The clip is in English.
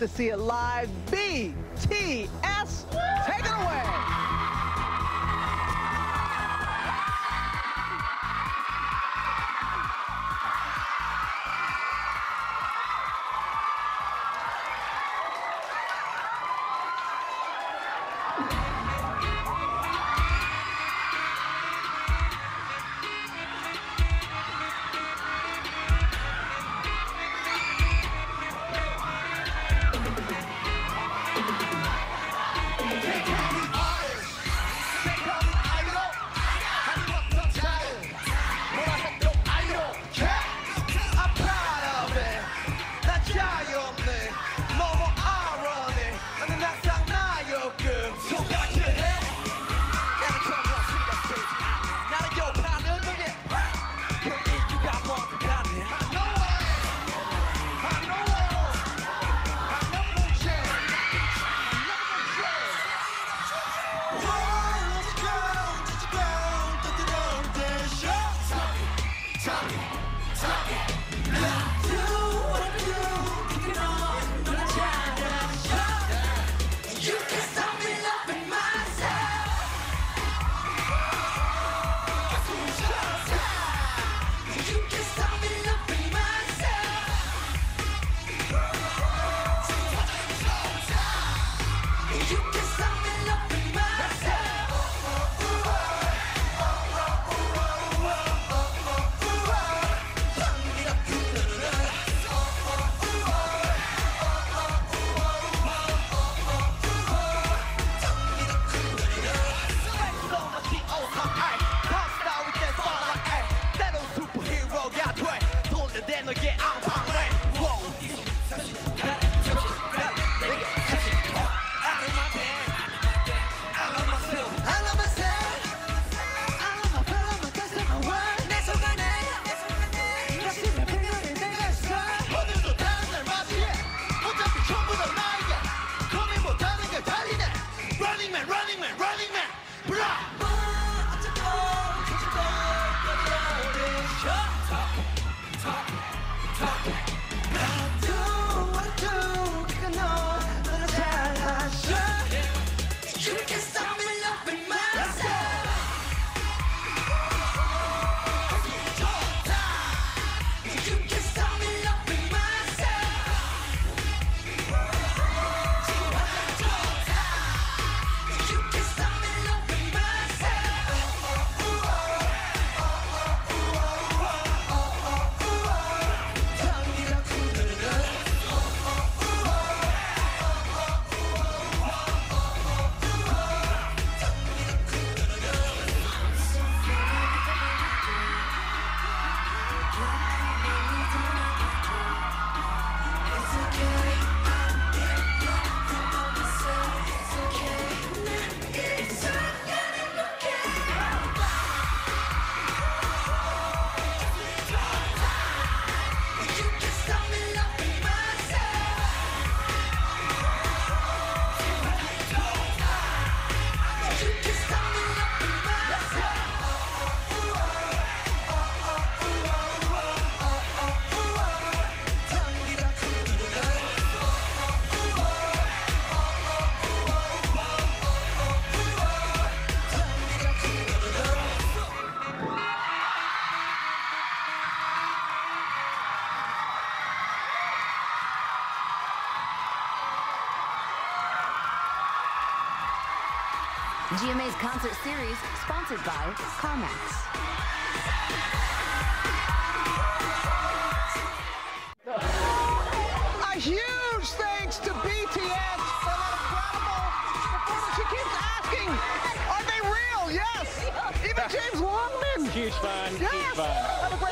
to see it live. BTS, take it away. You can stop me. GMA's concert series, sponsored by CarMax. A huge thanks to BTS for that incredible performance. She keeps asking, are they real? Yes. Even James Longman. Huge fan, Yes. huge fan.